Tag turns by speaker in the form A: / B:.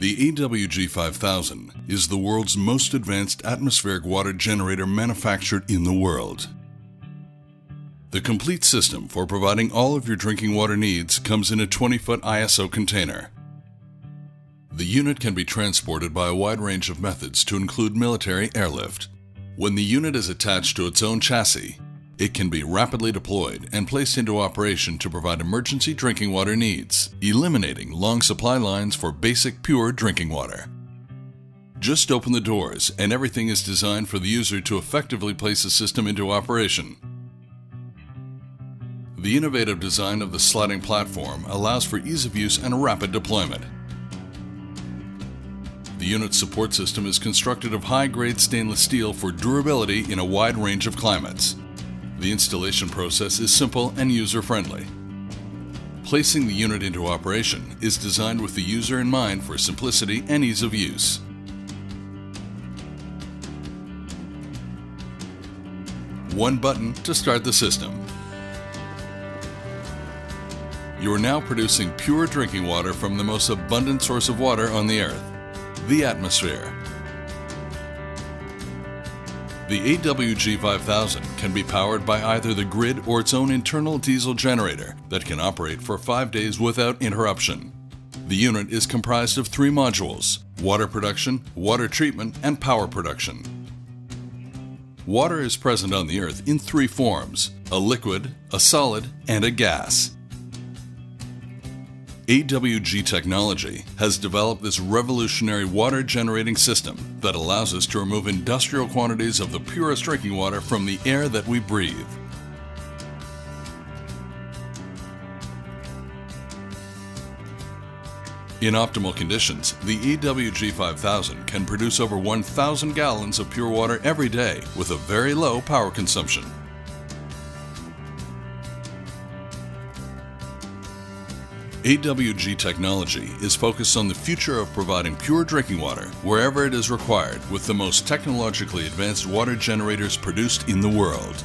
A: The AWG 5000 is the world's most advanced atmospheric water generator manufactured in the world. The complete system for providing all of your drinking water needs comes in a 20 foot ISO container. The unit can be transported by a wide range of methods to include military airlift. When the unit is attached to its own chassis, it can be rapidly deployed and placed into operation to provide emergency drinking water needs, eliminating long supply lines for basic pure drinking water. Just open the doors and everything is designed for the user to effectively place the system into operation. The innovative design of the sliding platform allows for ease of use and rapid deployment. The unit's support system is constructed of high-grade stainless steel for durability in a wide range of climates. The installation process is simple and user-friendly. Placing the unit into operation is designed with the user in mind for simplicity and ease of use. One button to start the system. You are now producing pure drinking water from the most abundant source of water on the earth, the atmosphere. The AWG 5000 can be powered by either the grid or its own internal diesel generator that can operate for five days without interruption. The unit is comprised of three modules water production, water treatment, and power production. Water is present on the Earth in three forms a liquid, a solid, and a gas. AWG Technology has developed this revolutionary water generating system that allows us to remove industrial quantities of the purest drinking water from the air that we breathe. In optimal conditions, the AWG 5000 can produce over 1,000 gallons of pure water every day with a very low power consumption. AWG Technology is focused on the future of providing pure drinking water wherever it is required with the most technologically advanced water generators produced in the world.